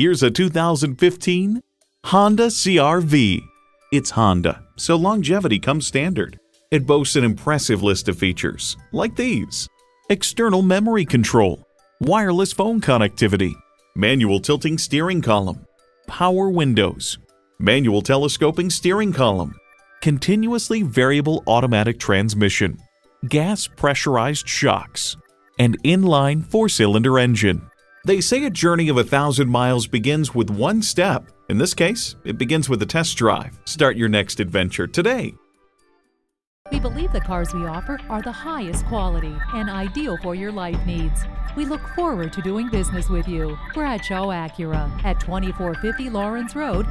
Here's a 2015 Honda CRV. It's Honda, so longevity comes standard. It boasts an impressive list of features, like these. External memory control, wireless phone connectivity, manual tilting steering column, power windows, manual telescoping steering column, continuously variable automatic transmission, gas pressurized shocks, and inline four-cylinder engine. They say a journey of a thousand miles begins with one step. In this case, it begins with a test drive. Start your next adventure today. We believe the cars we offer are the highest quality and ideal for your life needs. We look forward to doing business with you. Bradshaw Acura at 2450 Laurens Road,